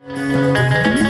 Música